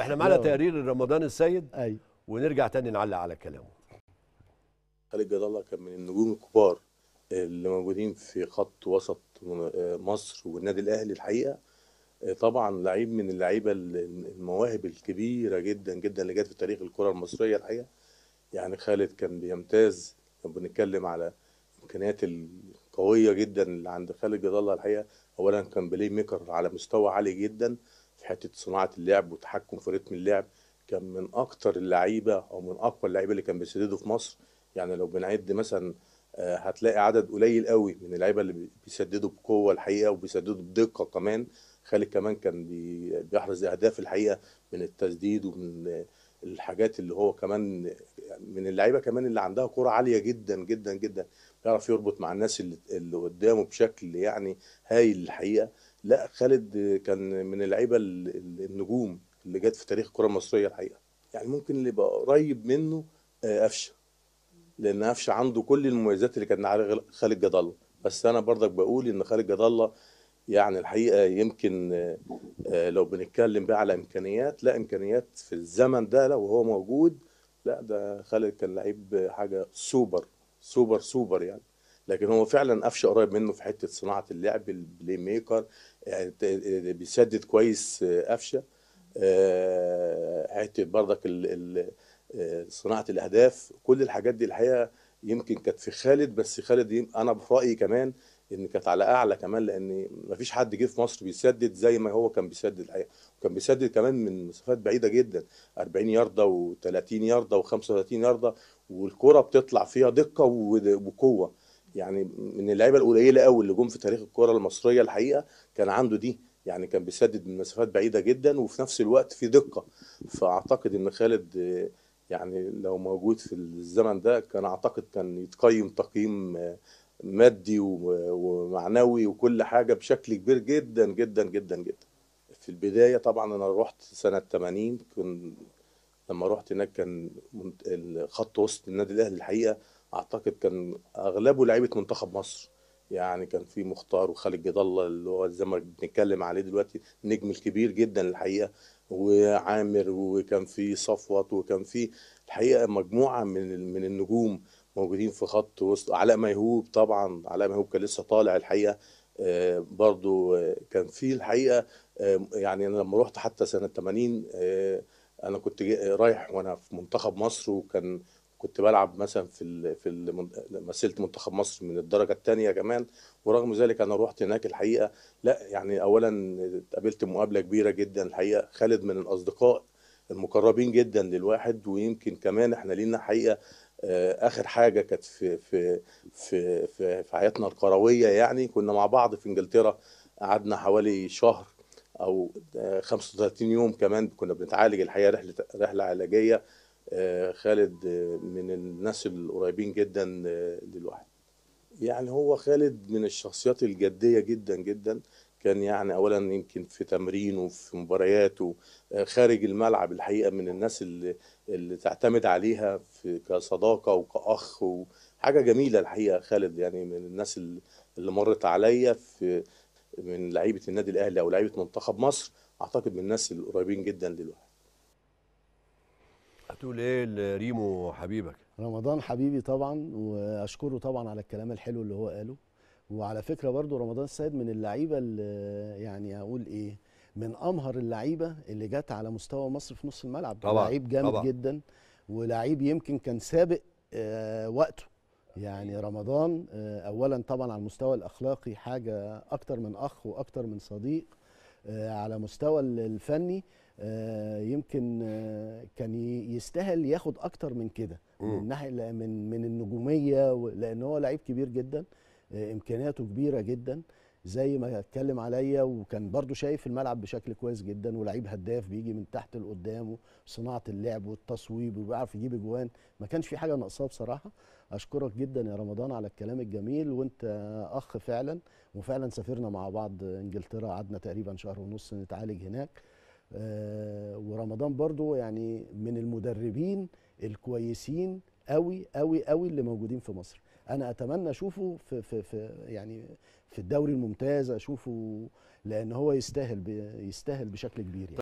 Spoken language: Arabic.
إحنا معانا. تقرير رمضان السيد أيوه ونرجع تاني نعلق على كلامه. خالد جد الله كان من النجوم الكبار اللي موجودين في خط وسط مصر والنادي الأهلي الحقيقة. طبعا لعيب من اللعيبة المواهب الكبيرة جدا جدا اللي جت في تاريخ الكرة المصرية الحقيقة. يعني خالد كان بيمتاز كان بنتكلم على الامكانيات القوية جدا اللي عند خالد جد الله الحقيقة. اولا كان playmaker على مستوى عالي جدا. في حتة صناعة اللعب والتحكم في رتم اللعب كان من أكتر اللعيبة أو من أقوى اللعيبة اللي كان بيسددوا في مصر. يعني لو بنعد مثلا آه، هتلاقي عدد قليل قوي من اللعيبة اللي بيسددوا بقوة الحقيقة وبيسددوا بدقة كمان. خالد كمان كان بي- بيحرز أهداف الحقيقة من التسديد ومن الحاجات اللي هو كمان من اللعيبة كمان اللي عندها كرة عالية جدا جدا جدا. بيعرف يربط مع الناس اللي قدامه بشكل يعني هايل الحقيقة. لا خالد كان من اللعيبة ال- ال- النجوم اللي جت في تاريخ الكرة المصرية الحقيقة. يعني ممكن اللي يبقى قريب منه آه، قفشه. لأن قفشه عنده كل المميزات اللي كان عليها خالد جد الله بس أنا برضك بقول إن خالد جد الله يعني الحقيقة يمكن آه، آه، لو بنتكلم بقى على إمكانيات لا إمكانيات في الزمن ده لو هو موجود لا ده خالد كان لعيب حاجة super super super يعني. لكن هو فعلا قفشه قريب منه في حتة صناعة اللعب ال playmaker يعني بيسدد كويس آه، قفشة. آه، حتة ال- آه، صناعة الأهداف. كل الحاجات دي الحقيقة يمكن كانت في خالد بس خالد أنا في رايي كمان إن كانت على أعلى كمان لأن مفيش حد جه في مصر بيسدد زي ما هو كان بيسدد الحقيقة. وكان بيسدد كمان من مسافات بعيدة جدا 40 ياردة و30 ياردة و35 ياردة والكرة بتطلع فيها دقة وقوة. يعني من اللعيبة القليلة قوي اللي جم في تاريخ الكره المصرية الحقيقة كان عنده دي. يعني كان بيسدد من مسافات بعيدة جدا وفي نفس الوقت في دقة. فأعتقد إن خالد يعني لو موجود في الزمن ده كان أعتقد كان يتقيم تقييم مادي ومعنوي وكل حاجة بشكل كبير جدا جدا جدا جدا. في البداية طبعا أنا رحت سنة 80 كنت لما رحت هناك كان الخط وسط النادي الأهلي الحقيقة أعتقد كان أغلبه لعيبة منتخب مصر. يعني كان في مختار وخالد جد الله اللي هو زي ما بنتكلم عليه دلوقتي النجم الكبير جدا الحقيقة وعامر وكان في صفوت وكان في الحقيقة مجموعة من من النجوم موجودين في خط وسط. علاء ميهوب طبعا علاء ميهوب كان لسه طالع الحقيقة. آه، برضو آه، كان في الحقيقة آه، يعني أنا لما رحت حتى سنة 80 آه، أنا كنت رايح وأنا في منتخب مصر وكان كنت بلعب مثلا في في مثلت منتخب مصر من الدرجة الثانية كمان ورغم ذلك أنا رحت هناك الحقيقة لا يعني اولا اتقابلت مقابلة كبيرة جدا الحقيقة خالد من الأصدقاء المقربين جدا للواحد ويمكن كمان إحنا لينا حقيقة آه، آخر حاجة كانت في في في في, في حياتنا الكروية يعني كنا مع بعض في إنجلترا قعدنا حوالي شهر أو آه، 35 يوم كمان كنا بنتعالج الحقيقة رحلة رحلة علاجية آه، خالد آه، من الناس القريبين جدا آه، للواحد يعني هو خالد من الشخصيات الجدية جدا جدا. كان يعني أولا يمكن في تمرينه وفي مبارياته آه، خارج الملعب الحقيقة من الناس اللي, اللي تعتمد عليها في كصداقة وكأخ وحاجة جميلة الحقيقة خالد. يعني من الناس اللي مرت عليا في من لعيبة النادي الأهلي أو لعيبة منتخب مصر أعتقد من الناس القريبين جدا للواحد هتقول إيه لريمو حبيبك؟ رمضان حبيبي طبعا وأشكره طبعا على الكلام الحلو اللي هو قاله. وعلى فكرة برضو رمضان السيد من اللعيبة اللي يعني أقول إيه من أمهر اللعيبة اللي جت على مستوى مصر في نص الملعب. طبعاً، لعيب جامد طبعاً. جدا ولعيب يمكن كان سابق آه وقته. يعني رمضان آه اولا طبعا على المستوى الأخلاقي حاجة أكتر من أخ وأكتر من صديق. على مستوى ال- الفني آه يمكن آه كان يستاهل ياخد أكتر من كده. من ناحيه من من النجومية لأن هو لعيب كبير جدا آه، إمكانياته كبيرة جدا زي ما اتكلم عليا وكان برضو شايف الملعب بشكل كويس جدا ولعيب هداف بيجي من تحت لقدام صناعه اللعب والتصويب وبيعرف يجيب اجوان ما كانش في حاجة ناقصاه بصراحة. أشكرك جدا يا رمضان على الكلام الجميل وأنت أخ فعلا وفعلا سافرنا مع بعض إنجلترا قعدنا تقريبا شهر ونص نتعالج هناك. آه، ورمضان برضو يعني من المدربين الكويسين قوي قوي قوي اللي موجودين في مصر. أنا أتمنى أشوفه في في في يعني في الدوري الممتاز أشوفه لأن هو يستاهل يستاهل بشكل كبير يعني.